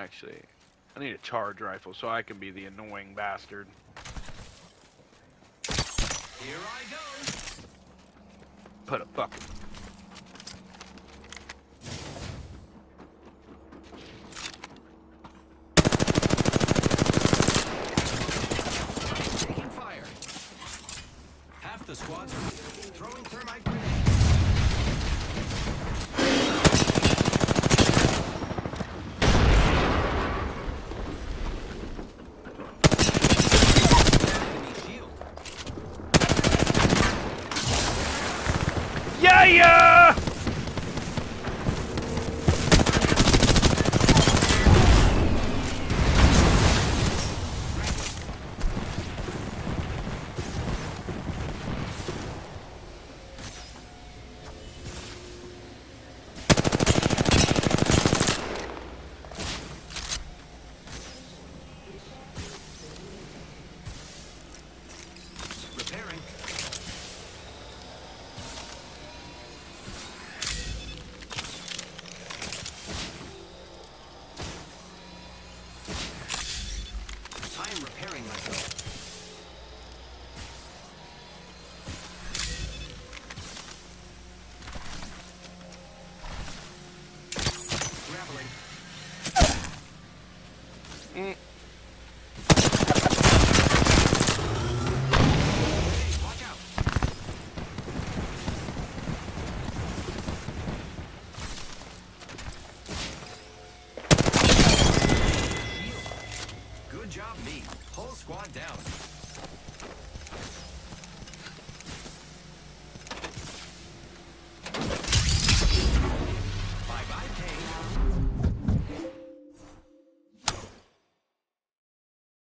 Actually, I need a charge rifle so I can be the annoying bastard. Here I go. Put a fucking Taking fire. Half the squads are throwing thermite Yeah, yeah! Mm. Good job, me. Whole squad down.